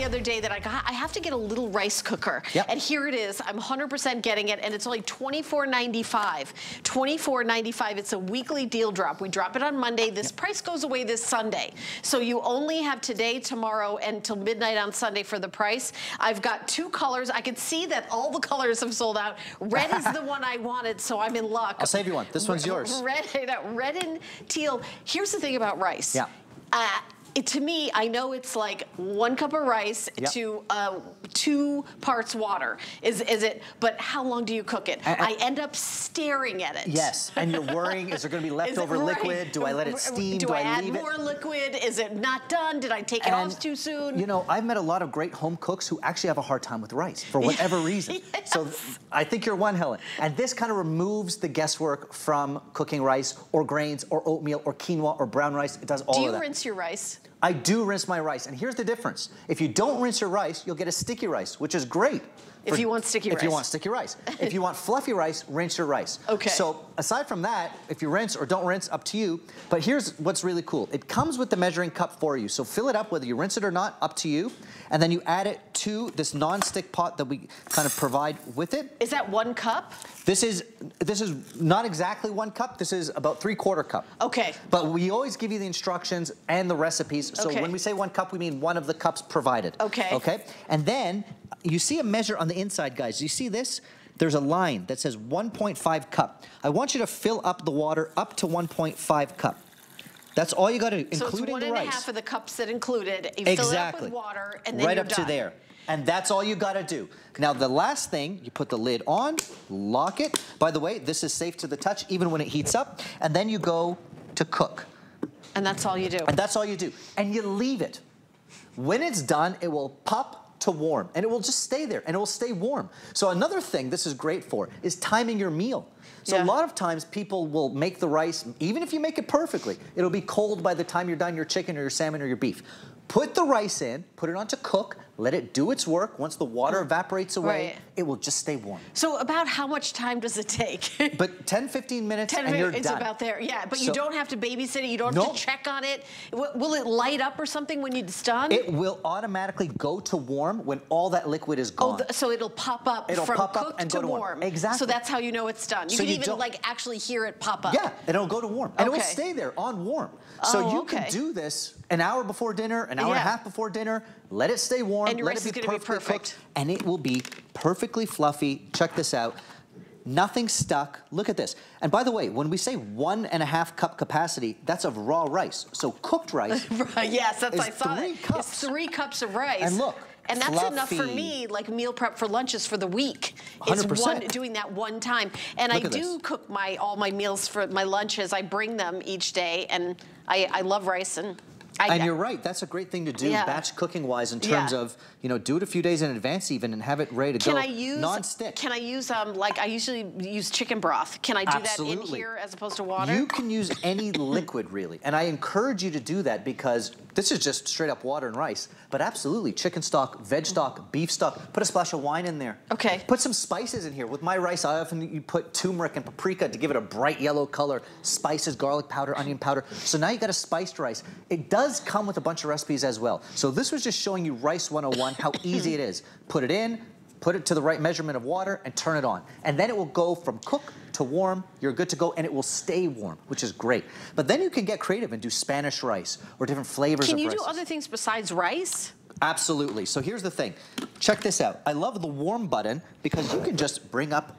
the other day that I got, I have to get a little rice cooker. Yep. And here it is. I'm 100% getting it, and it's only $24.95. $24.95. It's a weekly deal drop. We drop it on Monday. This yep. price goes away this Sunday. So you only have today, tomorrow, and till midnight on Sunday for the price. I've got two colors. I can see that all the colors have sold out. Red is the one I wanted, so I'm in luck. I'll save you one. This one's yours. Red, red and teal. Here's the thing about rice. Yeah. Uh, it, to me, I know it's like one cup of rice yep. to uh, two parts water. Is is it? But how long do you cook it? And, I end up staring at it. Yes, and you're worrying: is there going to be leftover right? liquid? Do I let it steam? Do, do I, I add more it? liquid? Is it not done? Did I take it off too soon? You know, I've met a lot of great home cooks who actually have a hard time with rice for whatever reason. yes. So I think you're one, Helen. And this kind of removes the guesswork from cooking rice or grains or oatmeal or quinoa or brown rice. It does all of that. Do you rinse your rice? I do rinse my rice. And here's the difference. If you don't rinse your rice, you'll get a sticky rice, which is great. If you want sticky if rice. If you want sticky rice. if you want fluffy rice, rinse your rice. Okay. So aside from that, if you rinse or don't rinse, up to you. But here's what's really cool. It comes with the measuring cup for you. So fill it up, whether you rinse it or not, up to you. And then you add it to this non-stick pot that we kind of provide with it. Is that one cup? This is this is not exactly one cup. This is about three quarter cup. Okay. But we always give you the instructions and the recipes. So okay. when we say one cup, we mean one of the cups provided. Okay. Okay. And then you see a measure on the inside, guys. You see this? There's a line that says 1.5 cup. I want you to fill up the water up to 1.5 cup. That's all you got to, including the rice. So it's one and a half of the cups that included. You exactly. fill it up with water, and then right up done. to there. And that's all you gotta do. Now the last thing, you put the lid on, lock it. By the way, this is safe to the touch even when it heats up. And then you go to cook. And that's all you do. And that's all you do. And you leave it. When it's done, it will pop to warm and it will just stay there and it will stay warm. So another thing this is great for is timing your meal. So yeah. a lot of times people will make the rice, even if you make it perfectly, it'll be cold by the time you're done your chicken or your salmon or your beef. Put the rice in, put it on to cook, let it do its work. Once the water evaporates away, right. it will just stay warm. So about how much time does it take? but 10, 15 minutes 10 and you're it's done. about there, yeah. But so, you don't have to babysit it. You don't have nope. to check on it. Will it light up or something when it's done? It will automatically go to warm when all that liquid is oh, gone. Oh, so it'll pop up it'll from pop cooked up and to go to warm. warm. Exactly. So that's how you know it's done. You so can you even like actually hear it pop up. Yeah, and it'll go to warm. And okay. it will stay there on warm. So oh, you okay. can do this an hour before dinner, an hour yeah. and a half before dinner, let it stay warm, and your let rice it be is perfectly be perfect. cooked, and it will be perfectly fluffy. Check this out. Nothing stuck. Look at this. And by the way, when we say one and a half cup capacity, that's of raw rice. So cooked rice. right, yes, that's I saw three. Cups. It's three cups of rice. And look, and that's fluffy. enough for me, like meal prep for lunches for the week. Is 100%. one doing that one time. And Look I do this. cook my all my meals for my lunches. I bring them each day, and I, I love rice and I, and you're right. That's a great thing to do, yeah. batch cooking wise, in terms yeah. of you know do it a few days in advance even and have it ready to can go. I use non-stick? Can I use um like I usually use chicken broth? Can I do Absolutely. that in here as opposed to water? You can use any liquid really, and I encourage you to do that because this is just straight up water and rice. But absolutely, chicken stock, veg stock, beef stock. Put a splash of wine in there. Okay. Put some spices in here. With my rice, I often you put turmeric and paprika to give it a bright yellow color. Spices, garlic powder, onion powder. So now you got a spiced rice. It does come with a bunch of recipes as well. So this was just showing you Rice 101, how easy it is. Put it in, put it to the right measurement of water, and turn it on. And then it will go from cook to warm, you're good to go, and it will stay warm, which is great. But then you can get creative and do Spanish rice or different flavors can of rice. Can you do other things besides rice? Absolutely. So here's the thing. Check this out. I love the warm button because you can just bring up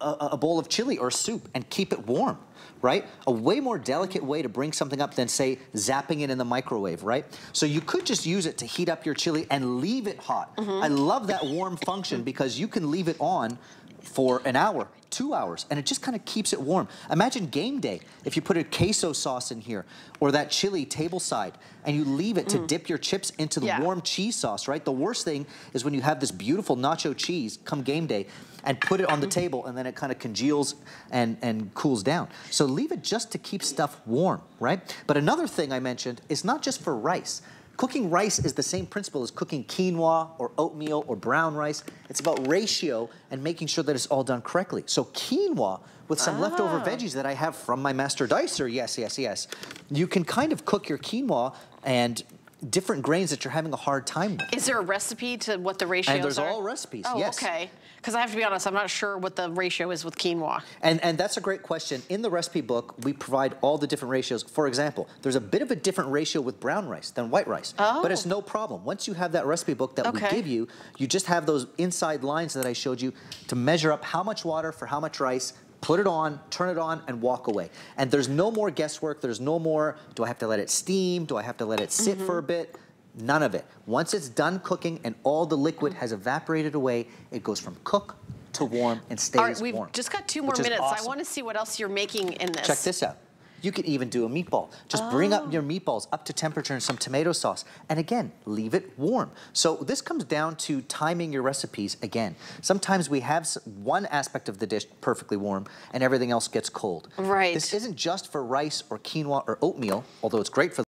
a, a bowl of chili or soup and keep it warm right? A way more delicate way to bring something up than, say, zapping it in the microwave, right? So you could just use it to heat up your chili and leave it hot. Mm -hmm. I love that warm function because you can leave it on for an hour, two hours, and it just kind of keeps it warm. Imagine game day if you put a queso sauce in here or that chili table side and you leave it mm. to dip your chips into the yeah. warm cheese sauce, right? The worst thing is when you have this beautiful nacho cheese come game day and put it on the table and then it kind of congeals and, and cools down. So leave it just to keep stuff warm, right? But another thing I mentioned is not just for rice. Cooking rice is the same principle as cooking quinoa or oatmeal or brown rice. It's about ratio and making sure that it's all done correctly. So quinoa with some ah. leftover veggies that I have from my master dicer, yes, yes, yes. You can kind of cook your quinoa and different grains that you're having a hard time with. Is there a recipe to what the ratios And there's are? all recipes, oh, yes. okay. Because I have to be honest, I'm not sure what the ratio is with quinoa. And, and that's a great question. In the recipe book, we provide all the different ratios. For example, there's a bit of a different ratio with brown rice than white rice. Oh. But it's Oh. no problem. Once you have that recipe book that Okay. we give you, you just have those inside lines that I showed you to measure up how much water for how much rice, put it on, turn it on, and walk away. And there's no more guesswork. There's no more, do I have to let it steam? Do I have to let it sit for a mm-hmm. bit? None of it. Once it's done cooking and all the liquid has evaporated away, it goes from cook to warm and stays warm. All right, we've warm. just got two more minutes. I want to see what else you're making in this. Check this out. You could even do a meatball. Just bring Oh. up your oh. meatballs up to temperature and some tomato sauce. And again, leave it warm. So this comes down to timing your recipes again. Sometimes we have one aspect of the dish perfectly warm and everything else gets cold. Right. This isn't just for rice or quinoa or oatmeal, although it's great for